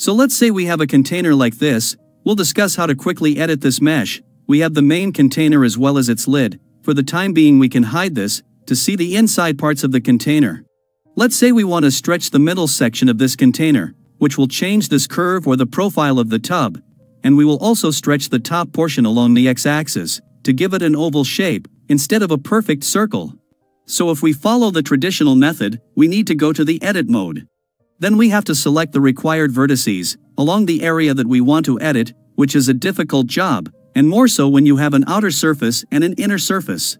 So let's say we have a container like this, we'll discuss how to quickly edit this mesh, we have the main container as well as its lid, for the time being we can hide this, to see the inside parts of the container. Let's say we want to stretch the middle section of this container, which will change this curve or the profile of the tub, and we will also stretch the top portion along the x-axis, to give it an oval shape, instead of a perfect circle. So if we follow the traditional method, we need to go to the edit mode. Then we have to select the required vertices, along the area that we want to edit, which is a difficult job, and more so when you have an outer surface and an inner surface.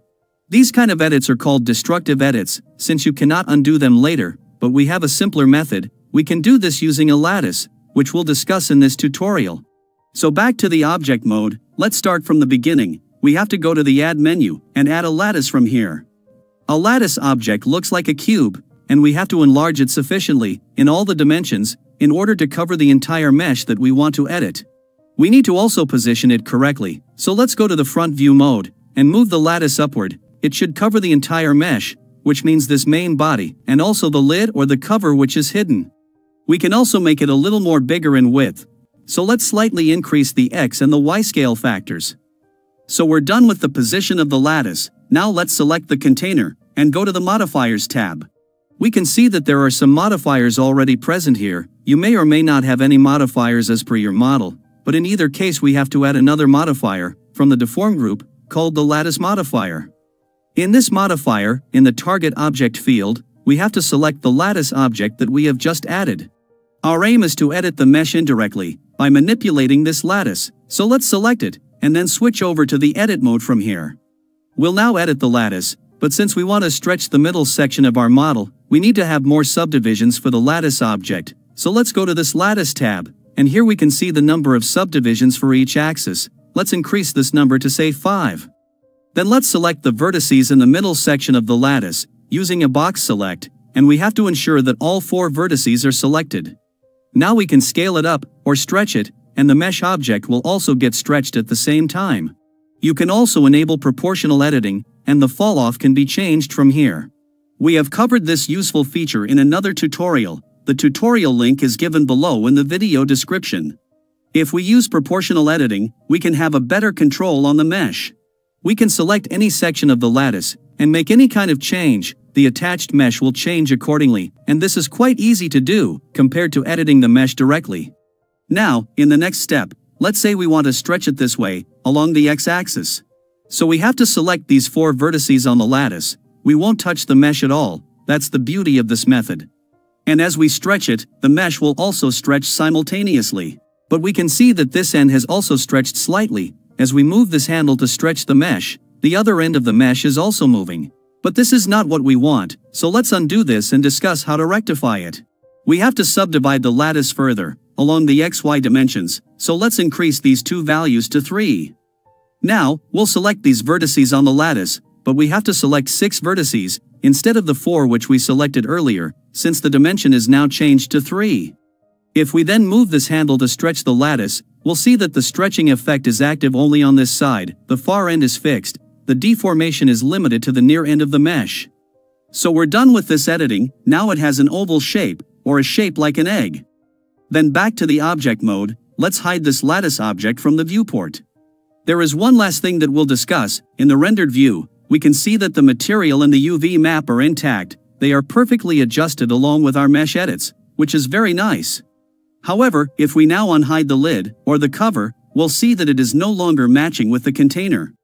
These kind of edits are called destructive edits, since you cannot undo them later, but we have a simpler method, we can do this using a lattice, which we'll discuss in this tutorial. So back to the object mode, let's start from the beginning, we have to go to the add menu, and add a lattice from here. A lattice object looks like a cube, and we have to enlarge it sufficiently, in all the dimensions, in order to cover the entire mesh that we want to edit. We need to also position it correctly, so let's go to the front view mode, and move the lattice upward, it should cover the entire mesh, which means this main body, and also the lid or the cover which is hidden. We can also make it a little more bigger in width, so let's slightly increase the x and the y scale factors. So we're done with the position of the lattice, now let's select the container, and go to the modifiers tab. We can see that there are some modifiers already present here, you may or may not have any modifiers as per your model, but in either case we have to add another modifier, from the deform group, called the lattice modifier. In this modifier, in the target object field, we have to select the lattice object that we have just added. Our aim is to edit the mesh indirectly, by manipulating this lattice, so let's select it, and then switch over to the edit mode from here. We'll now edit the lattice, but since we want to stretch the middle section of our model, we need to have more subdivisions for the lattice object, so let's go to this lattice tab, and here we can see the number of subdivisions for each axis, let's increase this number to say 5. Then let's select the vertices in the middle section of the lattice, using a box select, and we have to ensure that all four vertices are selected. Now we can scale it up, or stretch it, and the mesh object will also get stretched at the same time. You can also enable proportional editing, and the falloff can be changed from here. We have covered this useful feature in another tutorial, the tutorial link is given below in the video description. If we use proportional editing, we can have a better control on the mesh. We can select any section of the lattice, and make any kind of change, the attached mesh will change accordingly, and this is quite easy to do, compared to editing the mesh directly. Now, in the next step, let's say we want to stretch it this way, along the x-axis. So we have to select these four vertices on the lattice, we won't touch the mesh at all, that's the beauty of this method. And as we stretch it, the mesh will also stretch simultaneously. But we can see that this end has also stretched slightly, as we move this handle to stretch the mesh, the other end of the mesh is also moving. But this is not what we want, so let's undo this and discuss how to rectify it. We have to subdivide the lattice further, along the xy dimensions, so let's increase these two values to 3. Now, we'll select these vertices on the lattice, but we have to select 6 vertices, instead of the 4 which we selected earlier, since the dimension is now changed to 3. If we then move this handle to stretch the lattice, we'll see that the stretching effect is active only on this side, the far end is fixed, the deformation is limited to the near end of the mesh. So we're done with this editing, now it has an oval shape, or a shape like an egg. Then back to the object mode, let's hide this lattice object from the viewport. There is one last thing that we'll discuss, in the rendered view, we can see that the material and the UV map are intact, they are perfectly adjusted along with our mesh edits, which is very nice. However, if we now unhide the lid, or the cover, we'll see that it is no longer matching with the container.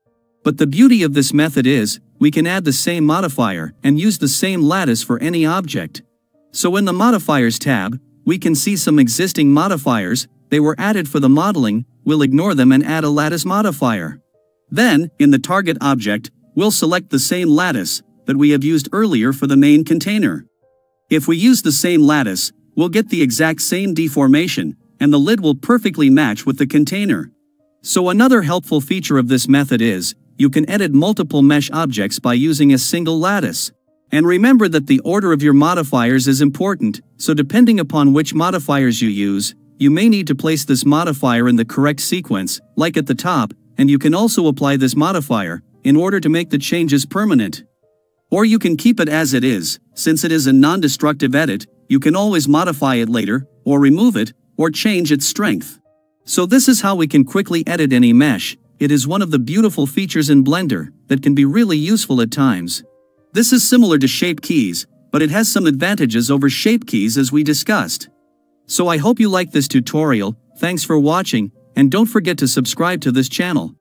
But the beauty of this method is, we can add the same modifier and use the same lattice for any object. So in the Modifiers tab, we can see some existing modifiers, they were added for the modeling, we'll ignore them and add a lattice modifier. Then, in the target object, we'll select the same lattice that we have used earlier for the main container. If we use the same lattice, we'll get the exact same deformation, and the lid will perfectly match with the container. So another helpful feature of this method is, you can edit multiple mesh objects by using a single lattice. And remember that the order of your modifiers is important, so depending upon which modifiers you use, you may need to place this modifier in the correct sequence, like at the top, and you can also apply this modifier, in order to make the changes permanent. Or you can keep it as it is, since it is a non-destructive edit, you can always modify it later, or remove it, or change its strength. So this is how we can quickly edit any mesh, it is one of the beautiful features in Blender that can be really useful at times. This is similar to shape keys, but it has some advantages over shape keys as we discussed. So I hope you like this tutorial, thanks for watching, and don't forget to subscribe to this channel.